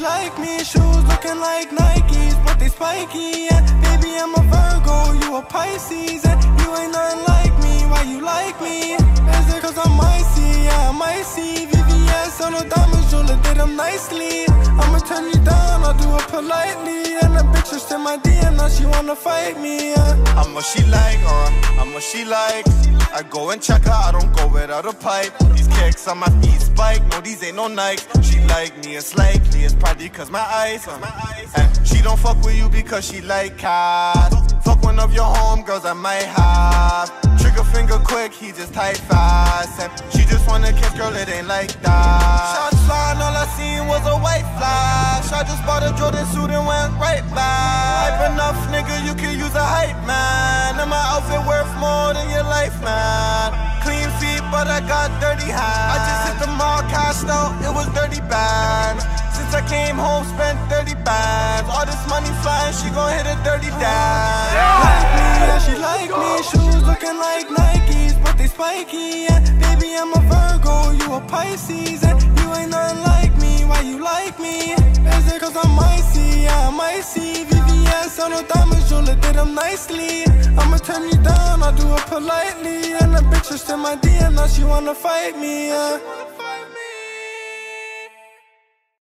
like me, shoes looking like Nikes, but they spiky. Yeah, baby, I'm a Virgo, you a Pisces, and you ain't nothing like me. Why you like me? Is it cause I'm icy? Yeah, I'm icy. VVS on the diamonds, jewelry did them nicely. I'ma turn you down, It politely. And the bitch just in my DM, now she wanna fight me. Yeah. I'm what she like, or I'm what she like. I go and check her, I don't go without a pipe. These kicks on my feet spike, no, these ain't no Nikes. She like me, it's likely, it's probably cause my eyes. Uh, and she don't fuck with you because she like cars. Fuck one of your homegirls I might have. Trigger finger quick, he just type fast. And she just wanna kiss, girl, it ain't like that. Flash. I just bought a Jordan suit and went right back. Hype enough, nigga, you can use a hype man. And my outfit worth more than your life, man. Clean feet, but I got dirty hands. I just hit the mall, cashed out, it was dirty bands. Since I came home, spent 30 bands. All this money flying, she gon' hit a dirty dance. like me, yeah, she like me. Shoes looking like Nikes, but they spiky. Yeah, baby, I'm a Virgo, you a Pisces, and Why you like me? Is it cause I'm icy? Yeah, I'm icy. VVS on the diamonds, jewelry did them nicely. I'ma turn you down, I'll do it politely. And the bitch just in my DM, now she wanna fight me. Yeah.